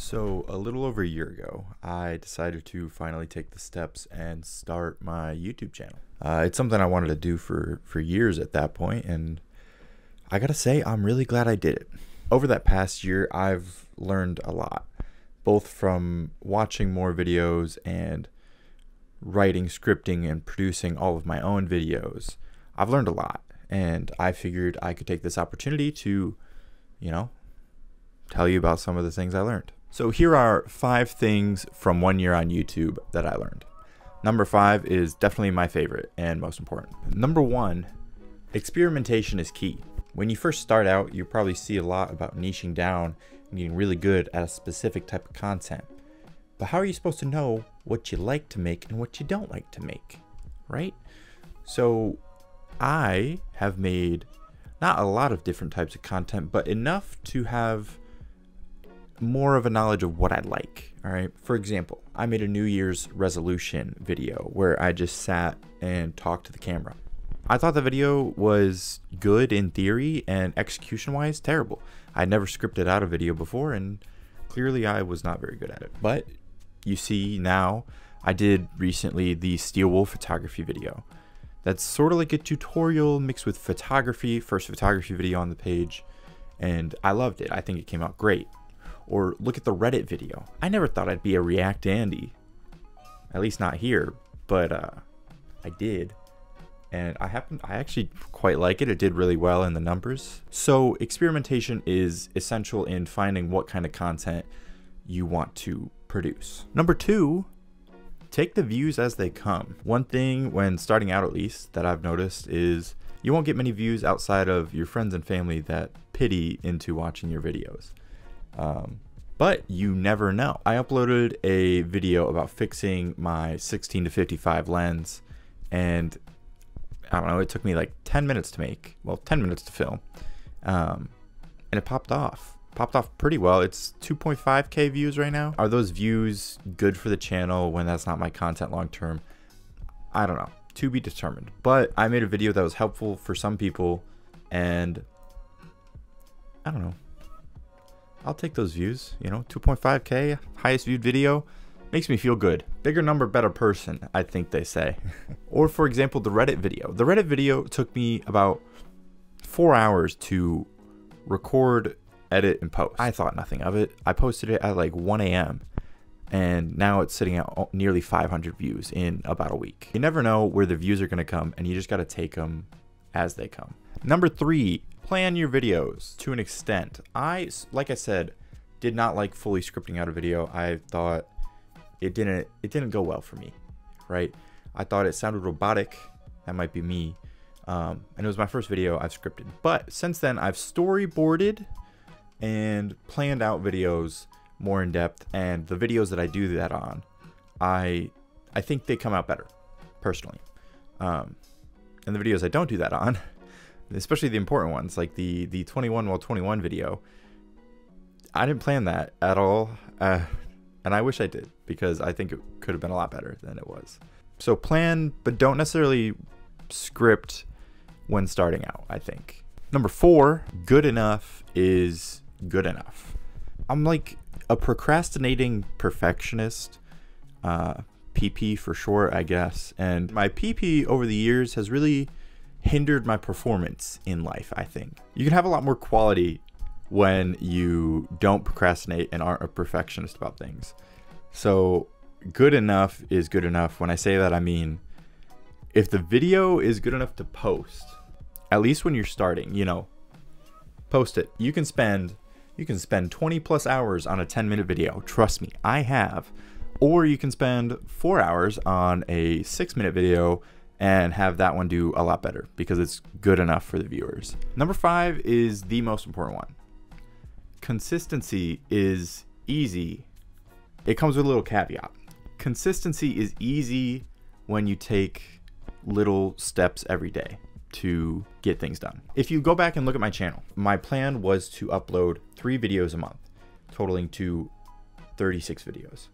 So, a little over a year ago, I decided to finally take the steps and start my YouTube channel. Uh, it's something I wanted to do for, for years at that point, and I gotta say, I'm really glad I did it. Over that past year, I've learned a lot, both from watching more videos and writing, scripting, and producing all of my own videos. I've learned a lot, and I figured I could take this opportunity to, you know, tell you about some of the things I learned. So here are five things from one year on YouTube that I learned. Number five is definitely my favorite and most important. Number one, experimentation is key. When you first start out, you probably see a lot about niching down and getting really good at a specific type of content. But how are you supposed to know what you like to make and what you don't like to make, right? So I have made not a lot of different types of content, but enough to have more of a knowledge of what I like. All right. For example, I made a New Year's resolution video where I just sat and talked to the camera. I thought the video was good in theory and execution wise, terrible. I'd never scripted out a video before and clearly I was not very good at it. But you see now, I did recently the Steel Wool photography video. That's sort of like a tutorial mixed with photography, first photography video on the page, and I loved it. I think it came out great. Or look at the Reddit video. I never thought I'd be a React Andy. At least not here, but uh, I did. And I happen I actually quite like it. It did really well in the numbers. So experimentation is essential in finding what kind of content you want to produce. Number two, take the views as they come. One thing when starting out at least that I've noticed is you won't get many views outside of your friends and family that pity into watching your videos. Um, but you never know. I uploaded a video about fixing my 16 to 55 lens, and I don't know, it took me like 10 minutes to make, well, 10 minutes to film, um, and it popped off. Popped off pretty well. It's 2.5k views right now. Are those views good for the channel when that's not my content long term? I don't know. To be determined. But I made a video that was helpful for some people, and I don't know. I'll take those views. You know, 2.5k, highest viewed video. Makes me feel good. Bigger number, better person, I think they say. or for example, the Reddit video. The Reddit video took me about four hours to record, edit, and post. I thought nothing of it. I posted it at like 1 a.m. And now it's sitting at nearly 500 views in about a week. You never know where the views are going to come, and you just got to take them as they come. Number three, plan your videos to an extent. I, like I said, did not like fully scripting out a video. I thought it didn't it didn't go well for me, right? I thought it sounded robotic. That might be me. Um, and it was my first video I've scripted. But since then, I've storyboarded and planned out videos more in depth. And the videos that I do that on, I I think they come out better, personally. Um, and the videos I don't do that on, especially the important ones like the the 21 while 21 video. I didn't plan that at all uh, and i wish i did because i think it could have been a lot better than it was. So plan but don't necessarily script when starting out i think. Number four good enough is good enough. I'm like a procrastinating perfectionist uh, pp for short i guess and my pp over the years has really hindered my performance in life, I think. You can have a lot more quality when you don't procrastinate and aren't a perfectionist about things. So, good enough is good enough. When I say that, I mean if the video is good enough to post, at least when you're starting, you know, post it. You can spend you can spend 20 plus hours on a 10 minute video. Trust me, I have. Or you can spend 4 hours on a 6 minute video and have that one do a lot better because it's good enough for the viewers. Number five is the most important one. Consistency is easy. It comes with a little caveat. Consistency is easy when you take little steps every day to get things done. If you go back and look at my channel, my plan was to upload three videos a month, totaling to 36 videos.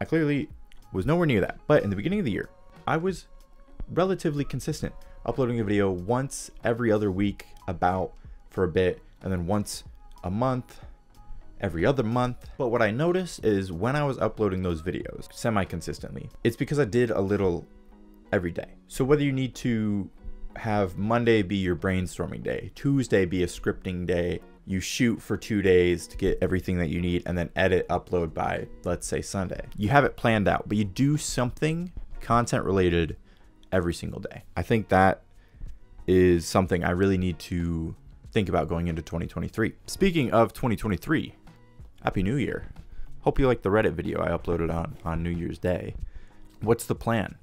I clearly was nowhere near that, but in the beginning of the year, I was relatively consistent, uploading a video once every other week about for a bit, and then once a month, every other month. But what I noticed is when I was uploading those videos semi consistently, it's because I did a little every day. So whether you need to have Monday be your brainstorming day, Tuesday be a scripting day, you shoot for two days to get everything that you need, and then edit, upload by, let's say, Sunday. You have it planned out, but you do something content related every single day. I think that is something I really need to think about going into 2023. Speaking of 2023, Happy New Year. Hope you liked the Reddit video I uploaded on, on New Year's Day. What's the plan?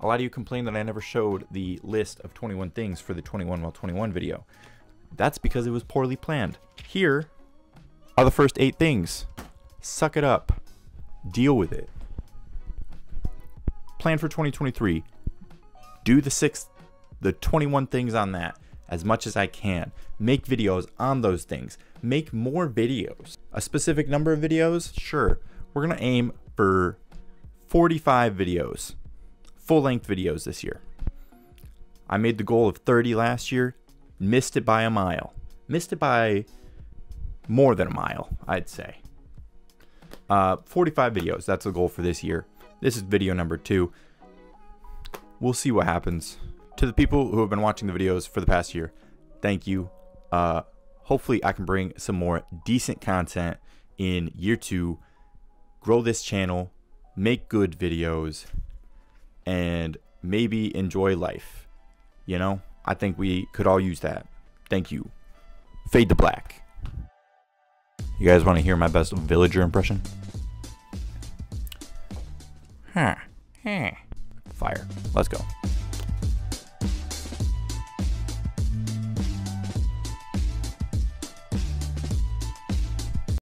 A lot of you complained that I never showed the list of 21 things for the 21 while 21 video. That's because it was poorly planned. Here are the first eight things. Suck it up. Deal with it. Plan for 2023. Do the six, the 21 things on that as much as I can. Make videos on those things. Make more videos. A specific number of videos? Sure. We're going to aim for 45 videos, full length videos this year. I made the goal of 30 last year, missed it by a mile. Missed it by more than a mile, I'd say. Uh, 45 videos, that's the goal for this year. This is video number two. We'll see what happens. To the people who have been watching the videos for the past year, thank you. Uh, hopefully, I can bring some more decent content in year two, grow this channel, make good videos, and maybe enjoy life. You know, I think we could all use that. Thank you. Fade to black. You guys want to hear my best villager impression? Huh. Huh. Fire. Let's go.